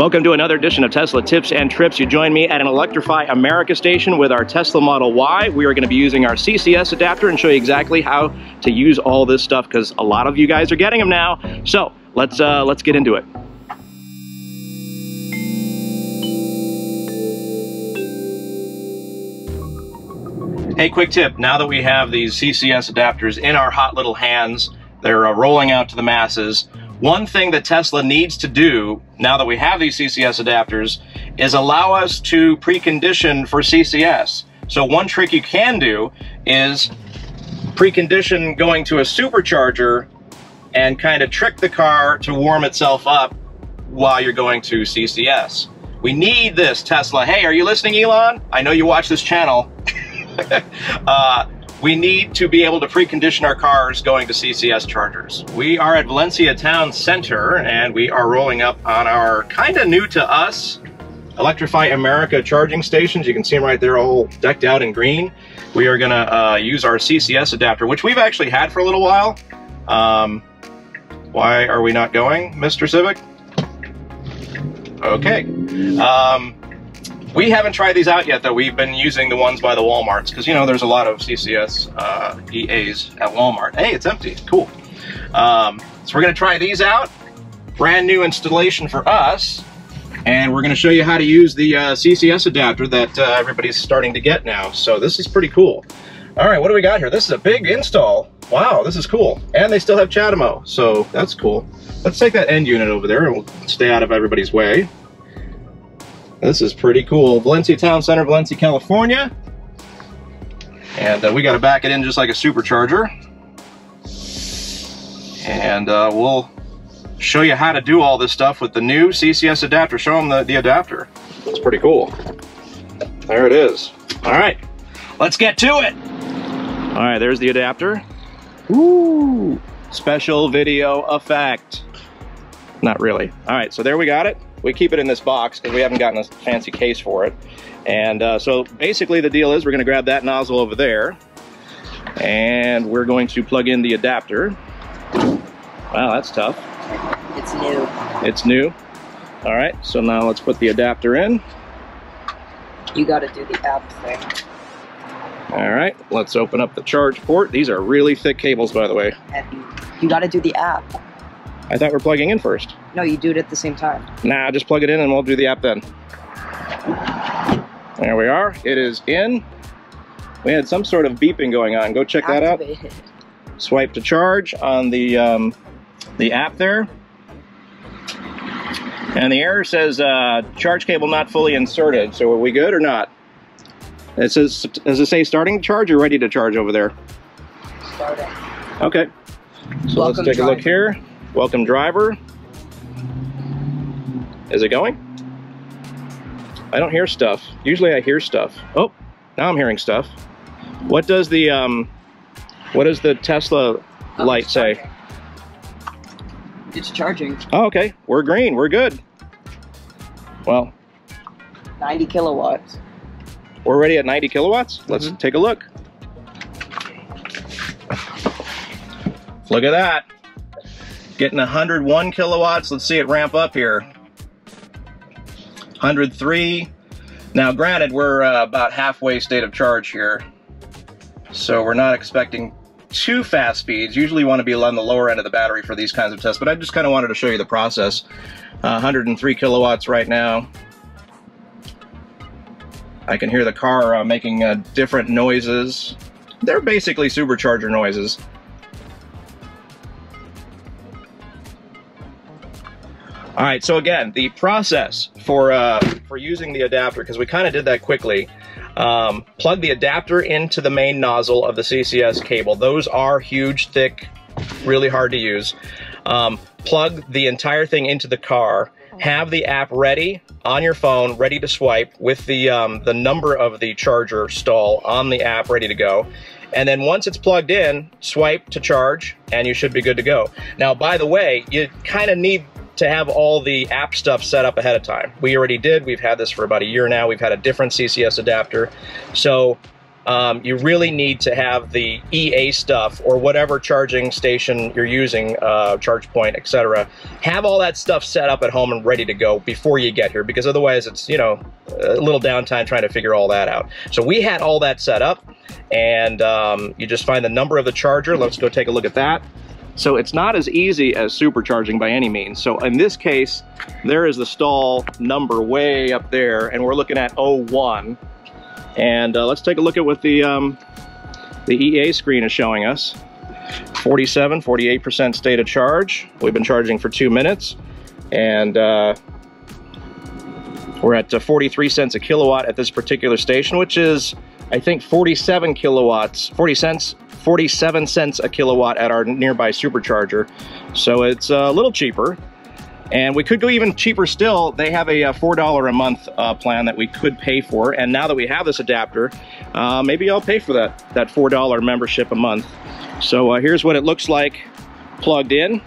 Welcome to another edition of Tesla Tips and Trips. You join me at an Electrify America station with our Tesla Model Y. We are going to be using our CCS adapter and show you exactly how to use all this stuff because a lot of you guys are getting them now. So let's uh, let's get into it. Hey, quick tip. Now that we have these CCS adapters in our hot little hands, they're uh, rolling out to the masses. One thing that Tesla needs to do, now that we have these CCS adapters, is allow us to precondition for CCS. So one trick you can do is precondition going to a supercharger and kind of trick the car to warm itself up while you're going to CCS. We need this, Tesla. Hey, are you listening, Elon? I know you watch this channel. uh, we need to be able to precondition our cars going to CCS chargers. We are at Valencia Town Center and we are rolling up on our kind of new to us Electrify America charging stations. You can see them right there all decked out in green. We are gonna uh, use our CCS adapter, which we've actually had for a little while. Um, why are we not going, Mr. Civic? Okay. Um, we haven't tried these out yet, though. We've been using the ones by the Walmarts because, you know, there's a lot of CCS uh, EAs at Walmart. Hey, it's empty. Cool. Um, so we're going to try these out. Brand new installation for us. And we're going to show you how to use the uh, CCS adapter that uh, everybody's starting to get now. So this is pretty cool. All right, what do we got here? This is a big install. Wow, this is cool. And they still have CHAdeMO, so that's cool. Let's take that end unit over there and we'll stay out of everybody's way. This is pretty cool. Valencia Town Center, Valencia, California. And uh, we got to back it in just like a supercharger. And uh, we'll show you how to do all this stuff with the new CCS adapter. Show them the, the adapter. It's pretty cool. There it is. All right, let's get to it. All right, there's the adapter. Woo! Special video effect. Not really. All right, so there we got it we keep it in this box because we haven't gotten a fancy case for it. And uh, so basically the deal is we're going to grab that nozzle over there and we're going to plug in the adapter. Wow, that's tough. It's new. It's new. All right, so now let's put the adapter in. You got to do the app thing. All right, let's open up the charge port. These are really thick cables, by the way. Heavy. You got to do the app. I thought we are plugging in first. No, you do it at the same time. Nah, just plug it in and we'll do the app then. There we are. It is in. We had some sort of beeping going on. Go check Activated. that out. Swipe to charge on the um, the app there. And the error says uh, charge cable not fully inserted. So are we good or not? It says, does it say starting to charge or ready to charge over there? Starting. Okay. So Welcome let's take a look here. Welcome driver. Is it going? I don't hear stuff. Usually I hear stuff. Oh, now I'm hearing stuff. What does the um, what does the Tesla oh, light it's say? It's charging. Oh, okay. We're green. We're good. Well, 90 kilowatts. We're ready at 90 kilowatts. Let's mm -hmm. take a look. Look at that. Getting 101 kilowatts. Let's see it ramp up here. 103. Now, granted, we're uh, about halfway state of charge here. So we're not expecting too fast speeds. Usually want to be on the lower end of the battery for these kinds of tests, but I just kind of wanted to show you the process. Uh, 103 kilowatts right now. I can hear the car uh, making uh, different noises. They're basically supercharger noises. All right, so again, the process for, uh, for using the adapter, because we kind of did that quickly, um, plug the adapter into the main nozzle of the CCS cable. Those are huge, thick, really hard to use. Um, plug the entire thing into the car, have the app ready on your phone, ready to swipe with the, um, the number of the charger stall on the app ready to go. And then once it's plugged in, swipe to charge and you should be good to go. Now, by the way, you kind of need to have all the app stuff set up ahead of time. We already did. We've had this for about a year now. We've had a different CCS adapter. So um, you really need to have the EA stuff or whatever charging station you're using, uh, ChargePoint, etc. Have all that stuff set up at home and ready to go before you get here, because otherwise it's you know a little downtime trying to figure all that out. So we had all that set up, and um, you just find the number of the charger. Let's go take a look at that. So it's not as easy as supercharging by any means. So in this case, there is the stall number way up there, and we're looking at 01. And uh, let's take a look at what the, um, the EA screen is showing us. 47, 48% state of charge. We've been charging for two minutes. And uh, we're at uh, 43 cents a kilowatt at this particular station, which is, I think, 47 kilowatts, 40 cents, 47 cents a kilowatt at our nearby supercharger. So it's a little cheaper. And we could go even cheaper still. They have a, $4 a month uh, plan that we could pay for. And now that we have this adapter, uh, maybe I'll pay for that, that $4 membership a month. So uh, here's what it looks like plugged in.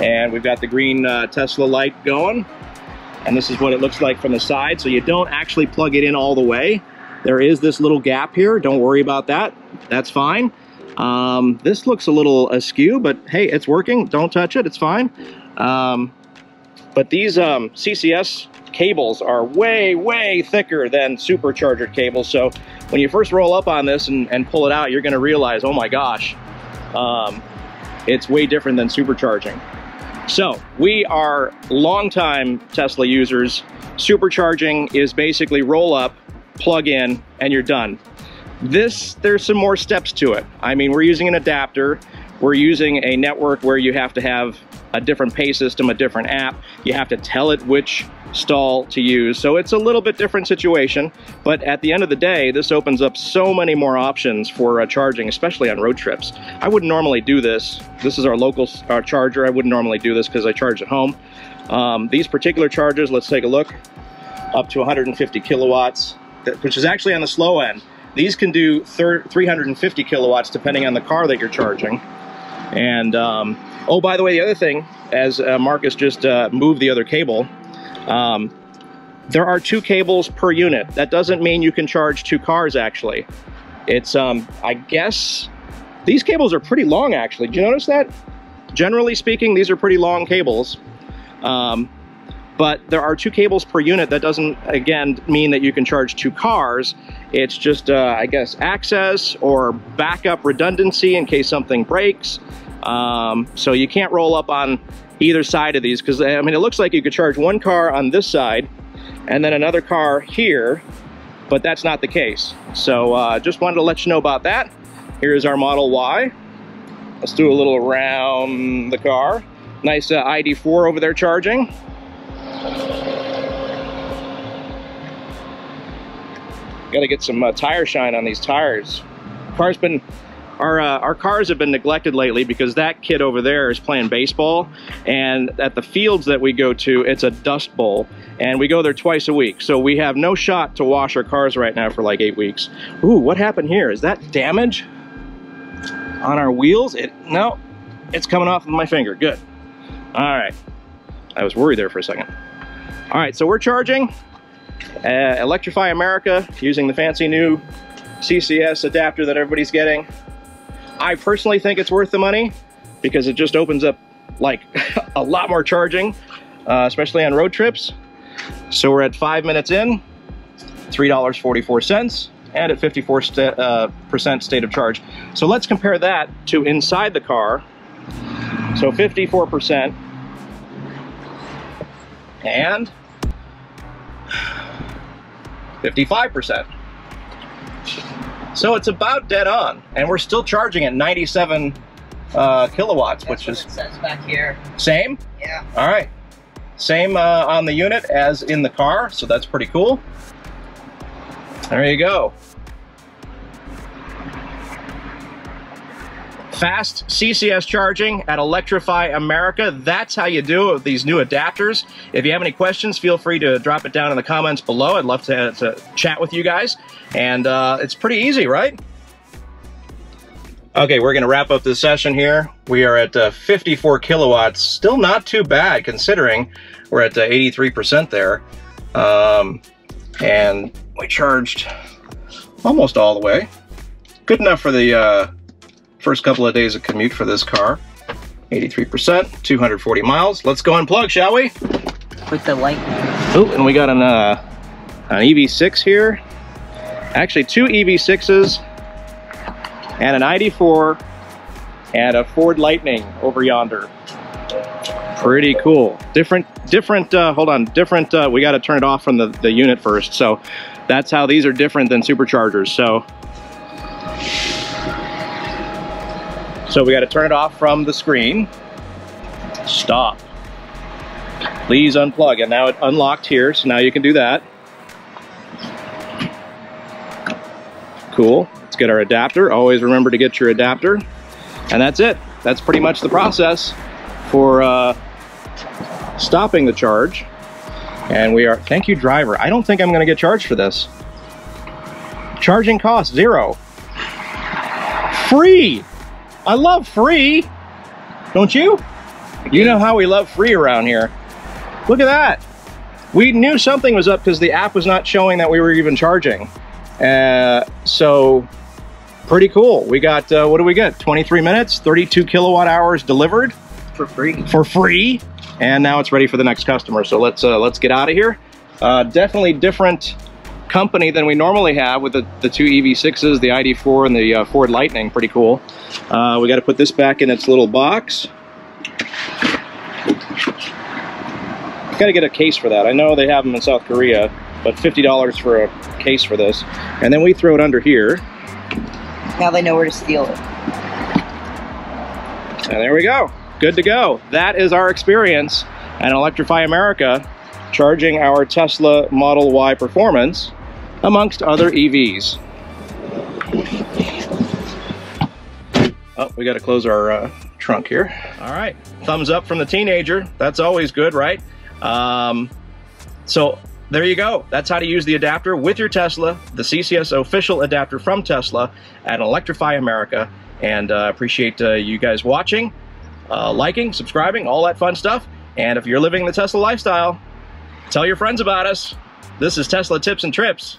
And we've got the green uh, Tesla light going. And this is what it looks like from the side. So you don't actually plug it in all the way. There is this little gap here. Don't worry about that. That's fine. Um, this looks a little askew, but hey, it's working. Don't touch it. It's fine. Um, but these um, CCS cables are way, way thicker than supercharger cables. So when you first roll up on this and, and pull it out, you're going to realize, oh my gosh, um, it's way different than supercharging. So we are longtime Tesla users. Supercharging is basically roll up, plug in, and you're done. This, there's some more steps to it. I mean, we're using an adapter. We're using a network where you have to have a different pay system, a different app. You have to tell it which stall to use. So it's a little bit different situation, but at the end of the day, this opens up so many more options for uh, charging, especially on road trips. I wouldn't normally do this. This is our local our charger. I wouldn't normally do this because I charge at home. Um, these particular chargers, let's take a look, up to 150 kilowatts, which is actually on the slow end. These can do 350 kilowatts depending on the car that you're charging. And, um, oh, by the way, the other thing, as uh, Marcus just uh, moved the other cable, um, there are two cables per unit. That doesn't mean you can charge two cars, actually. It's, um, I guess, these cables are pretty long, actually. Do you notice that? Generally speaking, these are pretty long cables. Um, but there are two cables per unit. That doesn't, again, mean that you can charge two cars. It's just, uh, I guess, access or backup redundancy in case something breaks. Um, so you can't roll up on either side of these because, I mean, it looks like you could charge one car on this side and then another car here, but that's not the case. So uh, just wanted to let you know about that. Here's our Model Y. Let's do a little around the car. Nice uh, ID4 over there charging. Got to get some uh, tire shine on these tires. Car's been our uh, our cars have been neglected lately because that kid over there is playing baseball and at the fields that we go to it's a dust bowl and we go there twice a week. So we have no shot to wash our cars right now for like eight weeks. Ooh what happened here? Is that damage on our wheels? It no it's coming off of my finger. Good. All right. I was worried there for a second all right, so we're charging uh, Electrify America using the fancy new CCS adapter that everybody's getting. I personally think it's worth the money because it just opens up like a lot more charging, uh, especially on road trips. So we're at five minutes in, $3.44, and at 54% uh, state of charge. So let's compare that to inside the car. So 54%, and 55%. So it's about dead on, and we're still charging at 97 uh, kilowatts, That's which is says back here. same. Yeah. All right, same uh, on the unit as in the car, so that's pretty cool. There you go. Fast CCS charging at Electrify America. That's how you do it with these new adapters. If you have any questions, feel free to drop it down in the comments below. I'd love to, to chat with you guys. And uh, it's pretty easy, right? Okay, we're going to wrap up this session here. We are at uh, 54 kilowatts. Still not too bad considering we're at 83% uh, there. Um, and we charged almost all the way. Good enough for the uh, first couple of days of commute for this car. 83%, 240 miles. Let's go unplug, shall we? With the light. Oh, and we got an, uh, an EV6 here. Actually, two EV6s and an ID4 and a Ford Lightning over yonder. Pretty cool. Different, different, uh, hold on, different, uh, we got to turn it off from the, the unit first. So that's how these are different than superchargers. So, so we got to turn it off from the screen. Stop. Please unplug. And now it unlocked here, so now you can do that. Cool. Let's get our adapter. Always remember to get your adapter. And that's it. That's pretty much the process for uh, stopping the charge. And we are, thank you driver. I don't think I'm gonna get charged for this. Charging cost, zero. Free! I love free! Don't you? You know how we love free around here. Look at that. We knew something was up because the app was not showing that we were even charging. Uh, so pretty cool. We got, uh, what do we get? 23 minutes, 32 kilowatt hours delivered. For free. For free. And now it's ready for the next customer. So let's, uh, let's get out of here. Uh, definitely different company than we normally have with the, the two EV6s, the ID4 and the uh, Ford Lightning. Pretty cool. Uh, we got to put this back in its little box. Got to get a case for that. I know they have them in South Korea, but $50 for a case for this. And then we throw it under here. Now they know where to steal it. And there we go. Good to go. That is our experience at Electrify America charging our Tesla Model Y Performance amongst other EVs. Oh, we got to close our uh, trunk here. All right, thumbs up from the teenager. That's always good, right? Um, so there you go. That's how to use the adapter with your Tesla, the CCS official adapter from Tesla at Electrify America. And uh, appreciate uh, you guys watching, uh, liking, subscribing, all that fun stuff. And if you're living the Tesla lifestyle, tell your friends about us. This is Tesla Tips and Trips.